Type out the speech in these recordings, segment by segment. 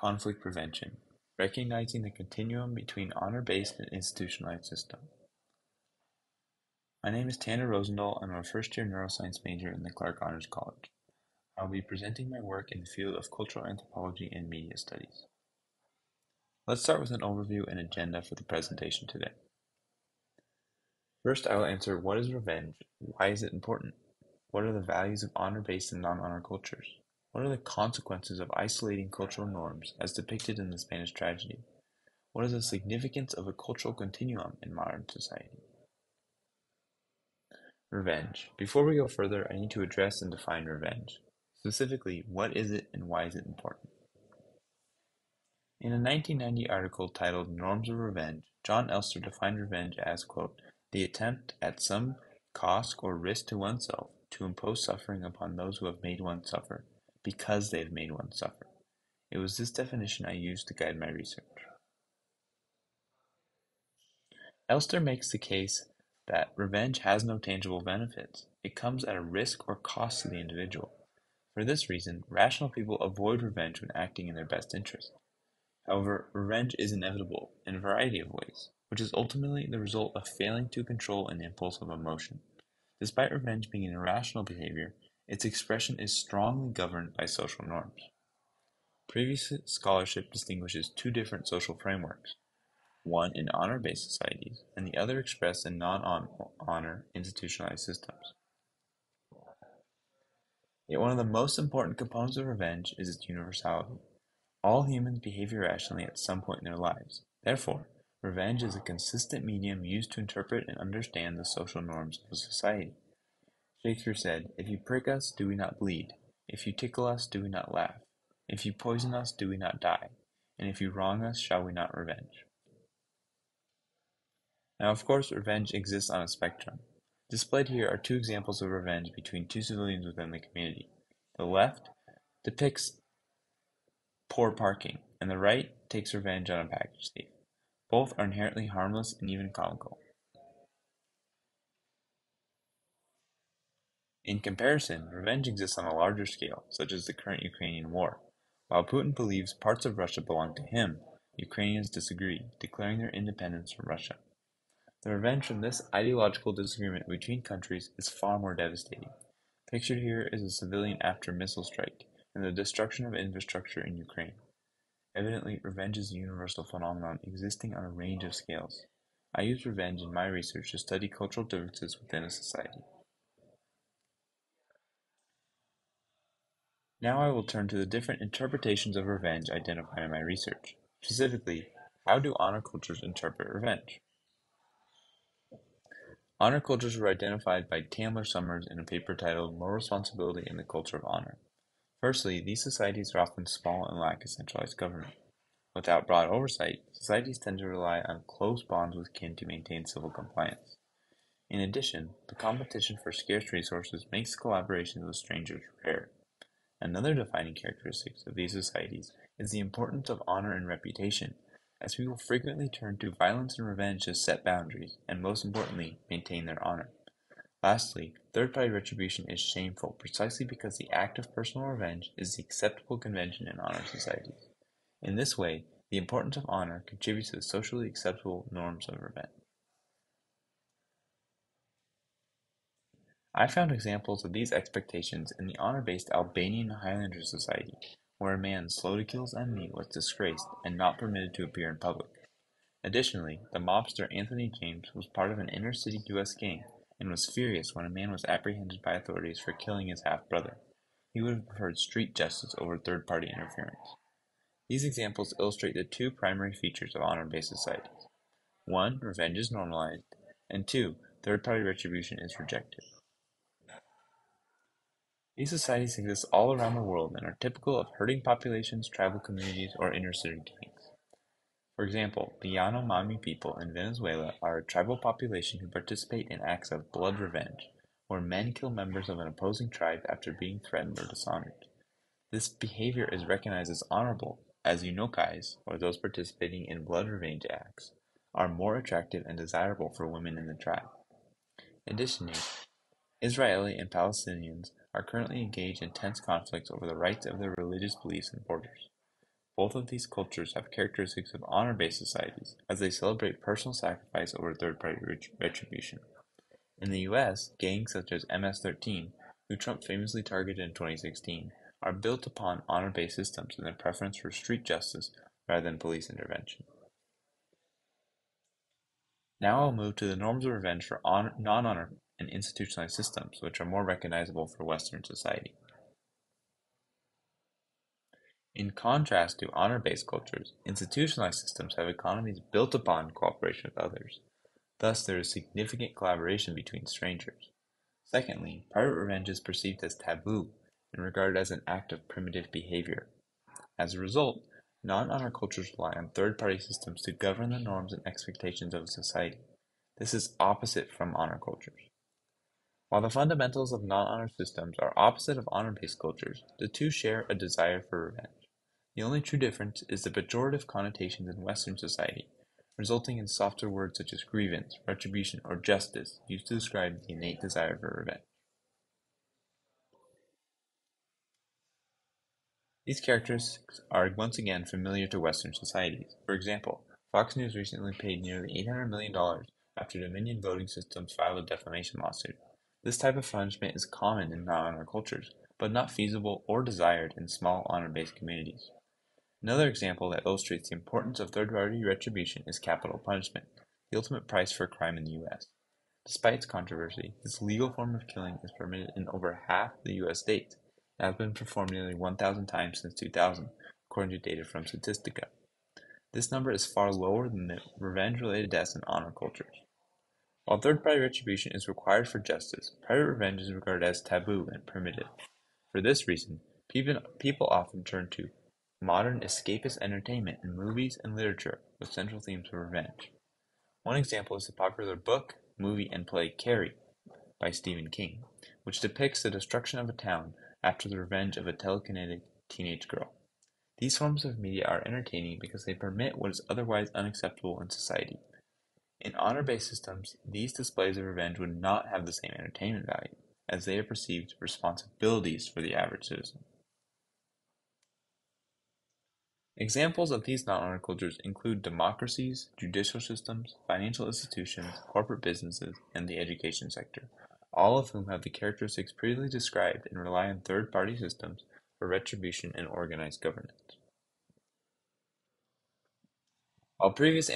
Conflict Prevention: Recognizing the Continuum Between Honor-Based and Institutionalized Systems. My name is Tanner Rozendal. I'm a first-year neuroscience major in the Clark Honors College. I'll be presenting my work in the field of cultural anthropology and media studies. Let's start with an overview and agenda for the presentation today. First, I will answer what is revenge? Why is it important? What are the values of honor-based and non-honor cultures? What are the consequences of isolating cultural norms as depicted in the Spanish tragedy? What is the significance of a cultural continuum in modern society? Revenge. Before we go further, I need to address and define revenge. Specifically, what is it and why is it important? In a 1990 article titled Norms of Revenge, Jon Elster defined revenge as, quote, the attempt at some cost or risk to oneself to impose suffering upon those who have made one suffer, because they have made one suffer. It was this definition I used to guide my research. Elster makes the case that revenge has no tangible benefits. It comes at a risk or cost to the individual. For this reason, rational people avoid revenge when acting in their best interest. However, revenge is inevitable in a variety of ways, which is ultimately the result of failing to control an impulse of emotion. Despite revenge being an irrational behavior, its expression is strongly governed by social norms. Previous scholarship distinguishes two different social frameworks, one in honor-based societies and the other expressed in non-honor institutionalized systems. Yet one of the most important components of revenge is its universality. All humans behave irrationally at some point in their lives. Therefore, revenge is a consistent medium used to interpret and understand the social norms of a society. Shakespeare said, If you prick us, do we not bleed? If you tickle us, do we not laugh? If you poison us, do we not die? And if you wrong us, shall we not revenge? Now, of course, revenge exists on a spectrum. Displayed here are two examples of revenge between two civilians within the community. The left depicts poor parking, and the right takes revenge on a package thief. Both are inherently harmless and even comical. In comparison, revenge exists on a larger scale, such as the current Ukrainian war. While Putin believes parts of Russia belong to him, Ukrainians disagree, declaring their independence from Russia. The revenge from this ideological disagreement between countries is far more devastating. Pictured here is a civilian after missile strike and the destruction of infrastructure in Ukraine. Evidently, revenge is a universal phenomenon existing on a range of scales. I use revenge in my research to study cultural differences within a society. Now I will turn to the different interpretations of revenge identified in my research. Specifically, how do honor cultures interpret revenge? Honor cultures were identified by Tamler Sommers in a paper titled More Responsibility in the Culture of Honor. Firstly, these societies are often small and lack a centralized government. Without broad oversight, societies tend to rely on close bonds with kin to maintain civil compliance. In addition, the competition for scarce resources makes collaboration with strangers rare. Another defining characteristic of these societies is the importance of honor and reputation, as people frequently turn to violence and revenge to set boundaries, and most importantly, maintain their honor. Lastly, third-party retribution is shameful precisely because the act of personal revenge is the acceptable convention in honor societies. In this way, the importance of honor contributes to the socially acceptable norms of revenge. I found examples of these expectations in the honor-based Albanian Highlander society, where a man slow to kill his enemy was disgraced and not permitted to appear in public. Additionally, the mobster Anthony James was part of an inner-city U.S. gang and was furious when a man was apprehended by authorities for killing his half-brother. He would have preferred street justice over third-party interference. These examples illustrate the two primary features of honor-based societies. One, revenge is normalized, and two, third-party retribution is rejected. These societies exist all around the world and are typical of herding populations, tribal communities, or inner-city gangs. For example, the Yanomami people in Venezuela are a tribal population who participate in acts of blood revenge, where men kill members of an opposing tribe after being threatened or dishonored. This behavior is recognized as honorable, as Unokais, or those participating in blood revenge acts, are more attractive and desirable for women in the tribe. Additionally, Israeli and Palestinians are currently engaged in tense conflicts over the rights of their religious beliefs and borders. both of these cultures have characteristics of honor-based societies, as they celebrate personal sacrifice over third-party retribution. In the US, gangs such as MS-13, who Trump famously targeted in 2016, are built upon honor-based systems and their preference for street justice rather than police intervention. Now I'll move to the norms of revenge for non-honor and institutionalized systems, which are more recognizable for Western society. In contrast to honor-based cultures, institutionalized systems have economies built upon cooperation with others. Thus, there is significant collaboration between strangers. Secondly, private revenge is perceived as taboo and regarded as an act of primitive behavior. As a result, non-honor cultures rely on third-party systems to govern the norms and expectations of society. This is opposite from honor cultures. While the fundamentals of non-honor systems are opposite of honor-based cultures, the two share a desire for revenge. The only true difference is the pejorative connotations in Western society, resulting in softer words such as grievance, retribution, or justice used to describe the innate desire for revenge. These characteristics are once again familiar to Western societies. For example, Fox News recently paid nearly $800 million after Dominion Voting Systems filed a defamation lawsuit. This type of punishment is common in non-honor cultures, but not feasible or desired in small honor-based communities. Another example that illustrates the importance of third-party retribution is capital punishment, the ultimate price for crime in the U.S. Despite its controversy, this legal form of killing is permitted in over half the U.S. states and has been performed nearly 1,000 times since 2000, according to data from Statistica. This number is far lower than the revenge-related deaths in honor cultures. While third-party retribution is required for justice, private revenge is regarded as taboo and primitive. For this reason, people often turn to modern escapist entertainment in movies and literature with central themes of revenge. One example is the popular book, movie, and play Carrie by Stephen King, which depicts the destruction of a town after the revenge of a telekinetic teenage girl. These forms of media are entertaining because they permit what is otherwise unacceptable in society. In honor-based systems, these displays of revenge would not have the same entertainment value, as they are perceived responsibilities for the average citizen. Examples of these non-honor cultures include democracies, judicial systems, financial institutions, corporate businesses, and the education sector, all of whom have the characteristics previously described and rely on third-party systems for retribution and organized governance. While previous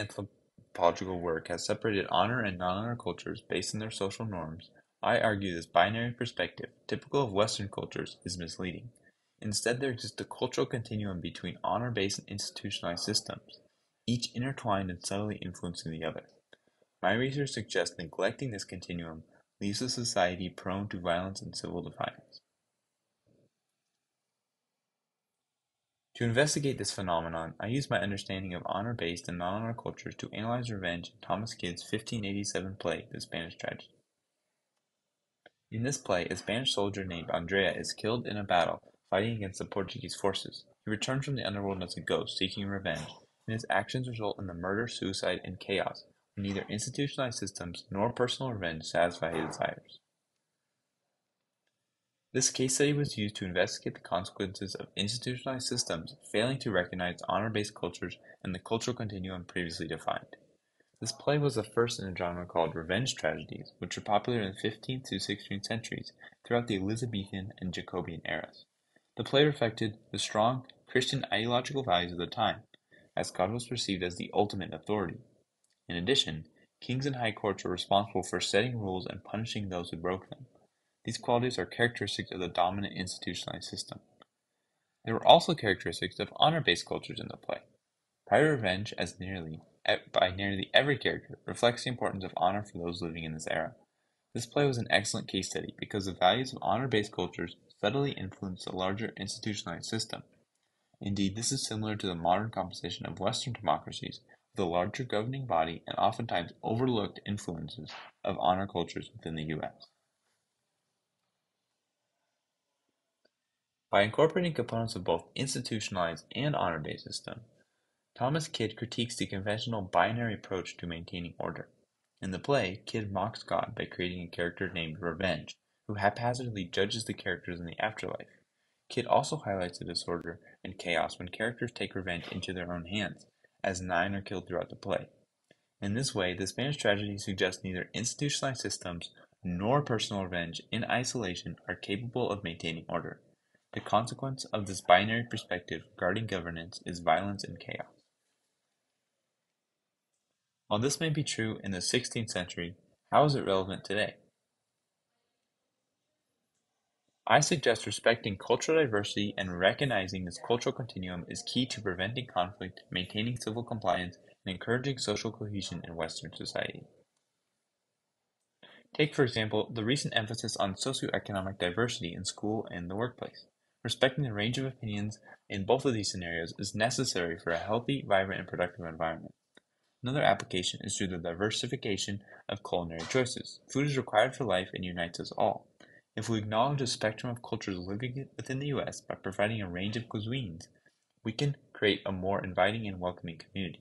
anthropological work has separated honor and non-honor cultures based on their social norms, I argue this binary perspective, typical of Western cultures, is misleading. Instead, there exists a cultural continuum between honor-based and institutionalized systems, each intertwined and subtly influencing the other. My research suggests neglecting this continuum leaves a society prone to violence and civil defiance. To investigate this phenomenon, I used my understanding of honor-based and non-honor cultures to analyze revenge in Thomas Kyd's 1587 play, The Spanish Tragedy. In this play, a Spanish soldier named Andrea is killed in a battle fighting against the Portuguese forces. He returns from the underworld as a ghost, seeking revenge, and his actions result in the murder, suicide, and chaos, when neither institutionalized systems nor personal revenge satisfy his desires. This case study was used to investigate the consequences of institutionalized systems failing to recognize honor-based cultures and the cultural continuum previously defined. This play was the first in a genre called revenge tragedies, which were popular in the 15th to 16th centuries throughout the Elizabethan and Jacobean eras. The play reflected the strong Christian ideological values of the time, as God was perceived as the ultimate authority. In addition, kings and high courts were responsible for setting rules and punishing those who broke them. These qualities are characteristics of the dominant institutionalized system. There were also characteristics of honor-based cultures in the play. Private revenge, as nearly by nearly every character, reflects the importance of honor for those living in this era. This play was an excellent case study because the values of honor-based cultures subtly influence the larger institutionalized system. Indeed, this is similar to the modern composition of Western democracies, a larger governing body and oftentimes overlooked influences of honor cultures within the U.S. By incorporating components of both institutionalized and honor-based system, Thomas Kyd critiques the conventional binary approach to maintaining order. In the play, Kyd mocks God by creating a character named Revenge, who haphazardly judges the characters in the afterlife. Kyd also highlights the disorder and chaos when characters take revenge into their own hands, as nine are killed throughout the play. In this way, the Spanish tragedy suggests neither institutionalized systems nor personal revenge in isolation are capable of maintaining order. The consequence of this binary perspective regarding governance is violence and chaos. While this may be true in the 16th century, how is it relevant today? I suggest respecting cultural diversity and recognizing this cultural continuum is key to preventing conflict, maintaining civil compliance, and encouraging social cohesion in Western society. Take, for example, the recent emphasis on socioeconomic diversity in school and the workplace. Respecting the range of opinions in both of these scenarios is necessary for a healthy, vibrant, and productive environment. Another application is through the diversification of culinary choices. Food is required for life and unites us all. If we acknowledge the spectrum of cultures living within the U.S. by providing a range of cuisines, we can create a more inviting and welcoming community.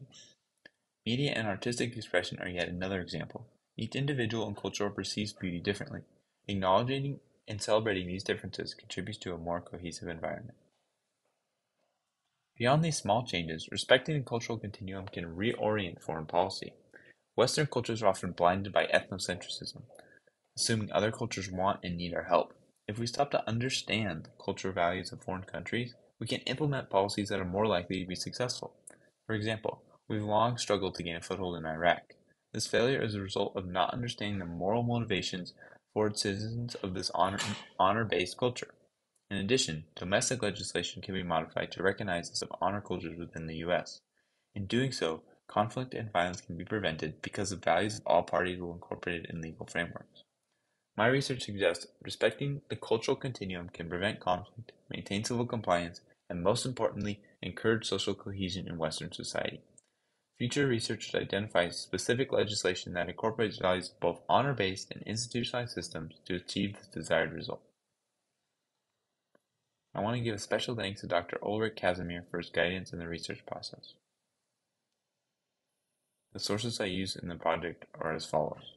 Media and artistic expression are yet another example. Each individual and culture perceives beauty differently. Acknowledging and celebrating these differences contributes to a more cohesive environment. Beyond these small changes, respecting the cultural continuum can reorient foreign policy. Western cultures are often blinded by ethnocentrism, assuming other cultures want and need our help. If we stop to understand the cultural values of foreign countries, we can implement policies that are more likely to be successful. For example, we've long struggled to gain a foothold in Iraq. This failure is a result of not understanding the moral motivations for citizens of this honor-based culture. In addition, domestic legislation can be modified to recognize the sub-honor cultures within the U.S. In doing so, conflict and violence can be prevented because the values of all parties will incorporated in legal frameworks. My research suggests respecting the cultural continuum can prevent conflict, maintain civil compliance, and most importantly, encourage social cohesion in Western society. Future research should identify specific legislation that incorporates values of both honor-based and institutionalized systems to achieve this desired result. I want to give a special thanks to Dr. Ulrick Casimir for his guidance in the research process. The sources I use in the project are as follows.